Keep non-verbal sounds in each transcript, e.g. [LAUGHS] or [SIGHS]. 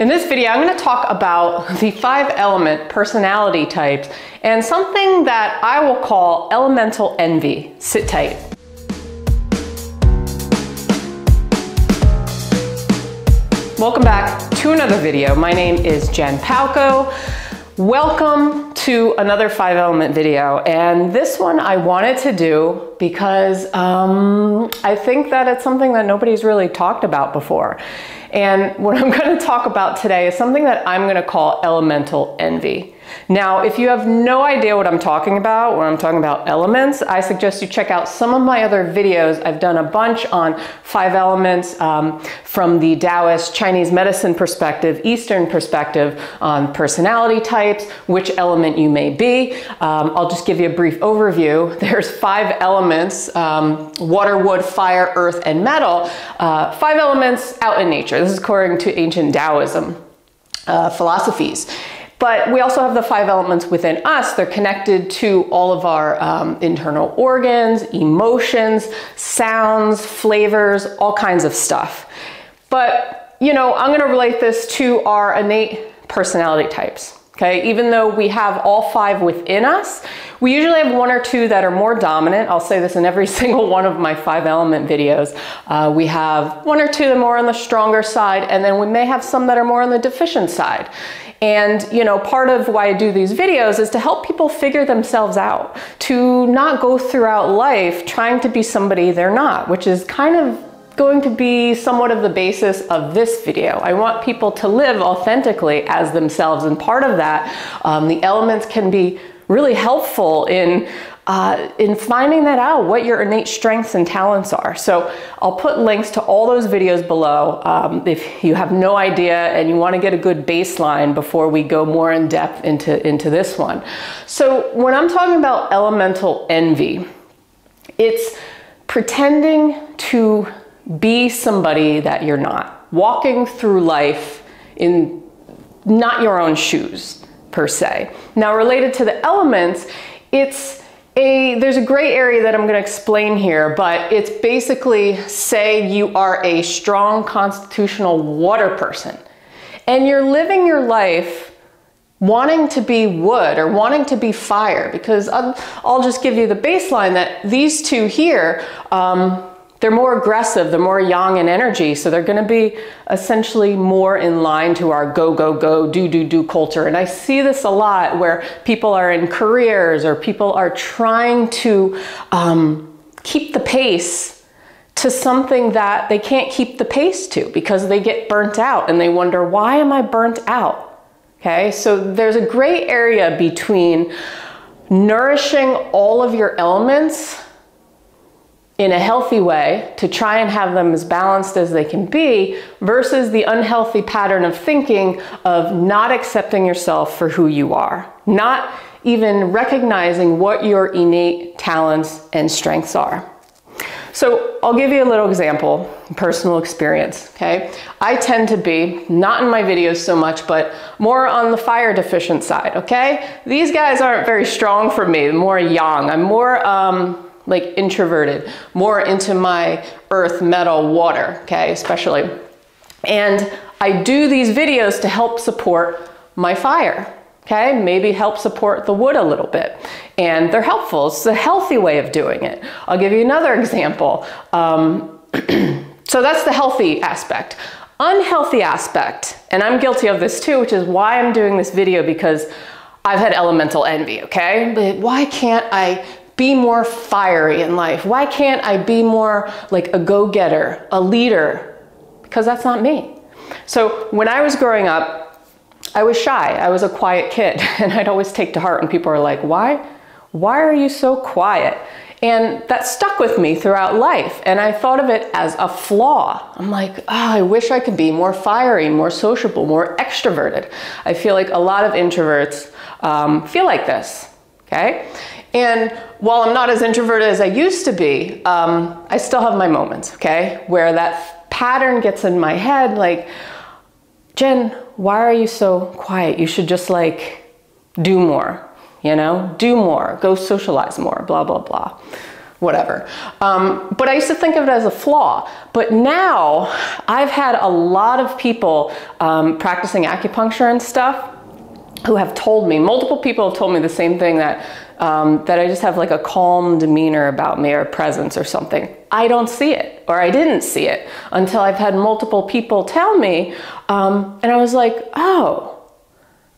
In this video, I'm going to talk about the five element personality types and something that I will call elemental envy. Sit tight. Welcome back to another video. My name is Jen Palko. Welcome to another five element video. And this one I wanted to do because um, I think that it's something that nobody's really talked about before. And what I'm [LAUGHS] going to talk about today is something that I'm going to call elemental envy. Now, if you have no idea what I'm talking about when I'm talking about elements, I suggest you check out some of my other videos. I've done a bunch on five elements um, from the Taoist Chinese medicine perspective, Eastern perspective on personality types, which element you may be. Um, I'll just give you a brief overview. [LAUGHS] There's five elements, um, water, wood, fire, earth, and metal. Uh, five elements out in nature. This is according to ancient Taoism uh, philosophies. But we also have the five elements within us. They're connected to all of our um, internal organs, emotions, sounds, flavors, all kinds of stuff. But, you know, I'm going to relate this to our innate personality types. Okay, even though we have all five within us, we usually have one or two that are more dominant. I'll say this in every [LAUGHS] single one of my five element videos. Uh, we have one or two that are more on the stronger side, and then we may have some that are more on the deficient side. And you know, part of why I do these videos is to help people figure themselves out, to not go throughout life trying to be somebody they're not, which is kind of going to be somewhat of the basis of this video. I want people to live authentically as themselves, and part of that, um, the elements can be really helpful in uh, in finding that out, what your innate strengths and talents are. So I'll put links to all those videos below um, if you have no idea and you want to get a good baseline before we go more in depth into, into this one. So when I'm talking about elemental envy, it's pretending to be somebody that you're not, walking through life in not your own shoes per se. Now related to the elements, it's a, there's a gray area that I'm going to explain here, but it's basically say you are a strong constitutional water person and you're living your life wanting to be wood or wanting to be fire because I'll, I'll just give you the baseline that these two here um, they're more aggressive, they're more yang in energy, so they're gonna be essentially more in line to our go, go, go, do, do, do culture. And I see this a lot where people are in careers or people are trying to um, keep the pace to something that they can't keep the pace to because they get burnt out and they wonder, why am I burnt out? Okay, so there's a gray area between nourishing all of your elements in a healthy way to try and have them as balanced as they can be versus the unhealthy pattern of thinking of not accepting yourself for who you are, not even recognizing what your innate talents and strengths are. So I'll give you a little example, personal experience, okay? I tend to be, not in my videos so much, but more on the fire deficient side, okay? These guys aren't very strong for me, more yang. I'm more, um, like introverted, more into my earth, metal, water, okay, especially. And I do these videos to help support my fire, okay? Maybe help support the wood a little bit. And they're helpful. It's a healthy way of doing it. I'll give you another example. Um, [CLEARS THROAT] so that's the healthy aspect. Unhealthy aspect, and I'm guilty of this too, which is why I'm doing this video because I've had elemental envy, okay? But why can't I be more fiery in life? Why can't I be more like a go-getter, a leader? Because that's not me. So when I was growing up, I was shy. I was a quiet kid [LAUGHS] and I'd always take to heart when people are like, why? Why are you so quiet? And that stuck with me throughout life. And I thought of it as a flaw. I'm like, oh, I wish I could be more fiery, more sociable, more extroverted. I feel like a lot of introverts um, feel like this, okay? And while I'm not as introverted as I used to be, um, I still have my moments, okay, where that pattern gets in my head like, Jen, why are you so quiet? You should just like do more, you know, do more, go socialize more, blah, blah, blah. whatever. Um, but I used to think of it as a flaw. But now I've had a lot of people um, practicing acupuncture and stuff who have told me, multiple people have told me the same thing that um, that I just have like a calm demeanor about me or presence or something. I don't see it, or I didn't see it until I've had multiple people tell me, um, and I was like, oh.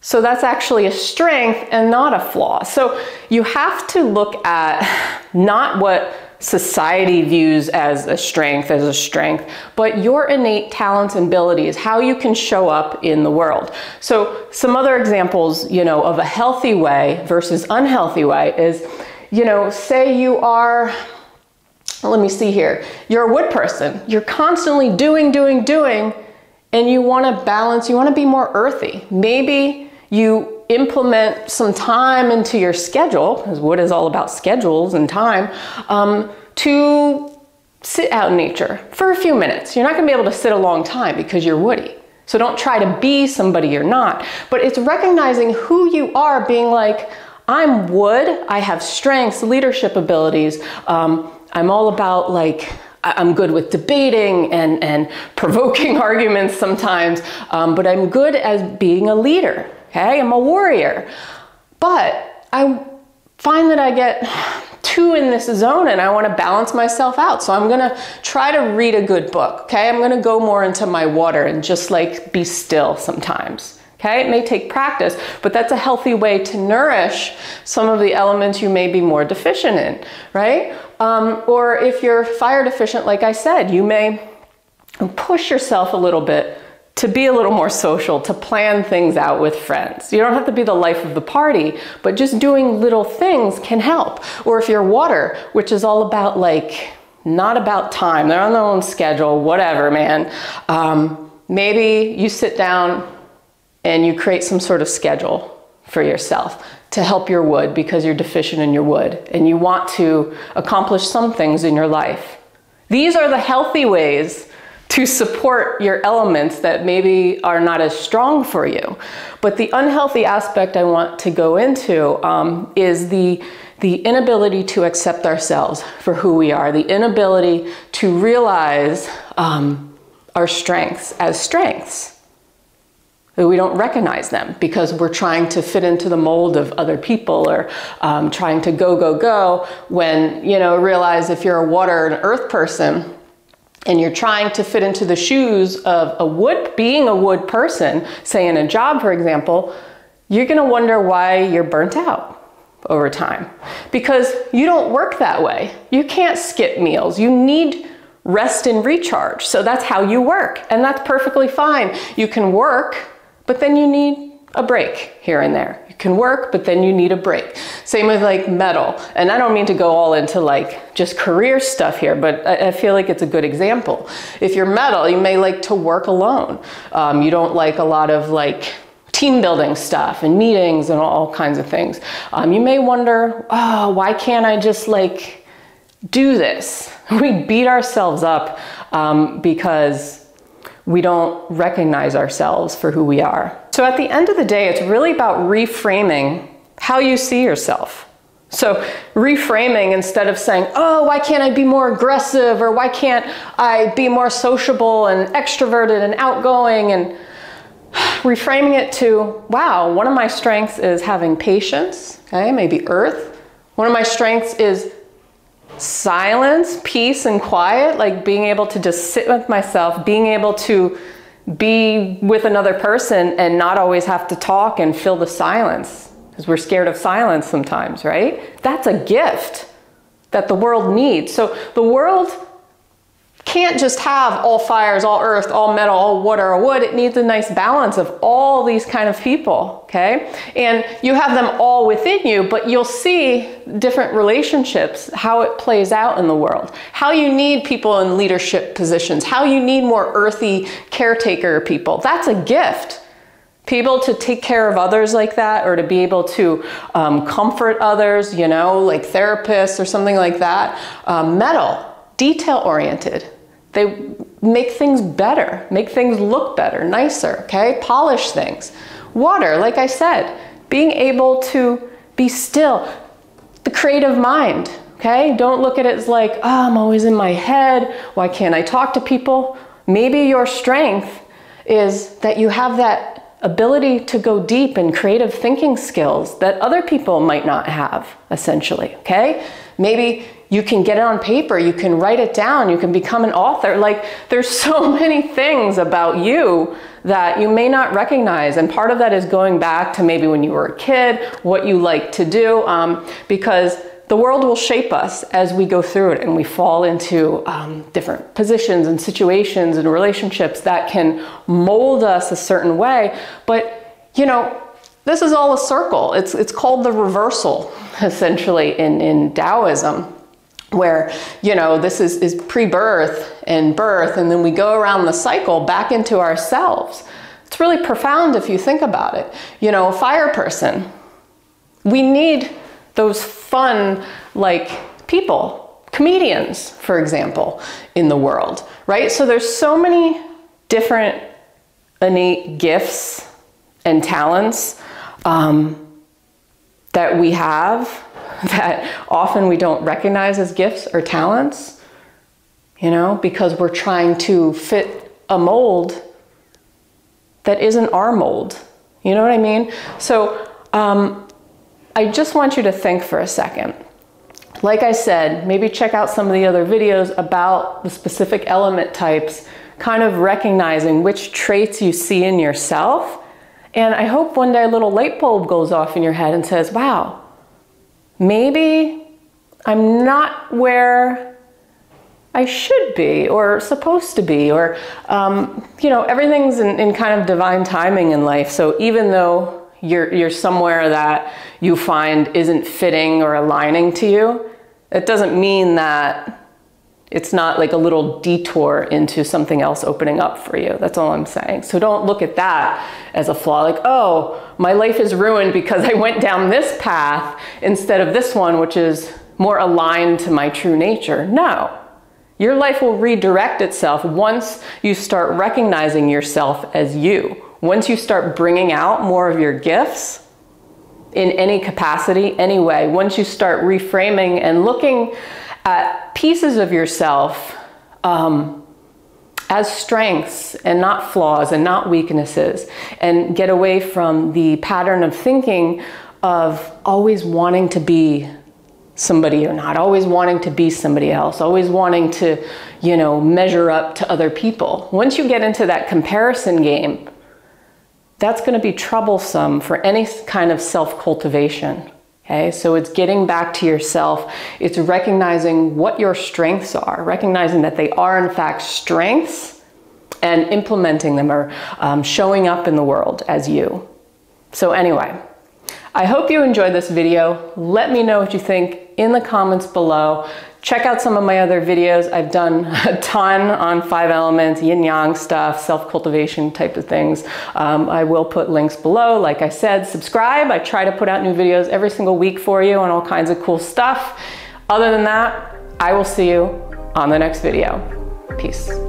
So that's actually a strength and not a flaw. So you have to look at [LAUGHS] not what society views as a strength as a strength, but your innate talents and abilities, how you can show up in the world. So some other examples, you know, of a healthy way versus unhealthy way is, you know, say you are let me see here. You're a wood person. You're constantly doing, doing, doing, and you want to balance, you want to be more earthy. Maybe you implement some time into your schedule, because wood is all about schedules and time, um, to sit out in nature for a few minutes. You're not going to be able to sit a long time because you're woody. So don't try to be somebody you're not. But it's recognizing who you are, being like, I'm wood, I have strengths, leadership abilities. Um, I'm all about like, I'm good with debating and, and provoking [LAUGHS] arguments sometimes, um, but I'm good as being a leader. Okay, I'm a warrior. But I find that I get too in this zone and I want to balance myself out. So I'm going to try to read a good book. Okay, I'm going to go more into my water and just like be still sometimes. Okay, it may take practice, but that's a healthy way to nourish some of the elements you may be more deficient in, right? Um, or if you're fire deficient, like I said, you may push yourself a little bit to be a little more social, to plan things out with friends. You don't have to be the life of the party, but just doing little things can help. Or if you're water, which is all about like, not about time, they're on their own schedule, whatever, man. Um, maybe you sit down and you create some sort of schedule for yourself to help your wood because you're deficient in your wood and you want to accomplish some things in your life. These are the healthy ways to support your elements that maybe are not as strong for you. But the unhealthy aspect I want to go into um, is the the inability to accept ourselves for who we are, the inability to realize um, our strengths as strengths we don't recognize them because we're trying to fit into the mold of other people or um, trying to go, go, go when, you know, realize if you're a water and earth person and you're trying to fit into the shoes of a wood, being a wood person, say in a job, for example, you're going to wonder why you're burnt out over time because you don't work that way. You can't skip meals. You need rest and recharge. So that's how you work. And that's perfectly fine. You can work but then you need a break here and there. You can work, but then you need a break. Same with like metal. And I don't mean to go all into like just career stuff here, but I, I feel like it's a good example. If you're metal, you may like to work alone. Um, you don't like a lot of like team building stuff and meetings and all kinds of things. Um, you may wonder, oh, why can't I just like do this? [LAUGHS] We beat ourselves up um, because we don't recognize ourselves for who we are. So at the end of the day, it's really about reframing how you see yourself. So reframing instead of saying, oh, why can't I be more aggressive or why can't I be more sociable and extroverted and outgoing and [SIGHS] reframing it to, wow, one of my strengths is having patience, okay, maybe earth. One of my strengths is silence, peace, and quiet, like being able to just sit with myself, being able to be with another person and not always have to talk and fill the silence because we're scared of silence sometimes, right? That's a gift that the world needs. So the world can't just have all fires, all earth, all metal, all water, or wood. It needs a nice balance of all these kind of people, okay? And you have them all within you, but you'll see different relationships, how it plays out in the world, how you need people in leadership positions, how you need more earthy caretaker people. That's a gift. People to take care of others like that or to be able to um, comfort others, you know, like therapists or something like that. Um, metal, detail oriented they make things better, make things look better, nicer, okay? Polish things. Water, like I said, being able to be still. The creative mind. Okay? Don't look at it as like, oh, I'm always in my head. Why can't I talk to people? Maybe your strength is that you have that ability to go deep in creative thinking skills that other people might not have, essentially. Okay? Maybe you can get it on paper, you can write it down, you can become an author. Like, there's so [LAUGHS] many things about you that you may not recognize. And part of that is going back to maybe when you were a kid, what you like to do, um, because the world will shape us as we go through it and we fall into um, different positions and situations and relationships that can mold us a certain way. But, you know, this is all a circle. It's, it's called the reversal, [LAUGHS] essentially, in, in Taoism where you know this is, is pre-birth and birth and then we go around the cycle back into ourselves it's really profound if you think about it you know a fire person we need those fun like people comedians for example in the world right so there's so many different innate gifts and talents um, that we have [LAUGHS] that often we don't recognize as gifts or talents, you know, because we're trying to fit a mold that isn't our mold. You know what I mean? So um, I just want you to think for a second. Like I said, maybe check out some of the other videos about the specific element types, kind of recognizing which traits you see in yourself. And I hope one day a little light bulb goes off in your head and says, wow, maybe I'm not where I should be or supposed to be, or, um, you know, everything's in, in kind of divine timing in life. So even though you're, you're somewhere that you find isn't fitting or aligning to you, it doesn't mean that it's not like a little detour into something else opening up for you. That's all I'm saying. So don't look at that as a flaw, like, oh, my life is ruined because I went down this path instead of this one, which is more aligned to my true nature. No. Your life will redirect itself once you start recognizing yourself as you. Once you start bringing out more of your gifts in any capacity, any way, once you start reframing and looking at pieces of yourself um, as strengths and not flaws and not weaknesses, and get away from the pattern of thinking of always wanting to be somebody or not, always wanting to be somebody else, always wanting to, you know, measure up to other people. Once you get into that comparison game, that's going to be troublesome for any kind of self cultivation. Okay, so it's getting back to yourself. It's recognizing what your strengths are, recognizing that they are in fact strengths and implementing them or um, showing up in the world as you. So anyway, I hope you enjoyed this video. Let me know what you think in the comments below. Check out some of my other videos. I've done a ton on five elements, yin yang stuff, self cultivation type of things. Um, I will put links below. Like I said, subscribe. I try to put out new videos every single week for you on all kinds of cool stuff. Other than that, I will see you on the next video. Peace.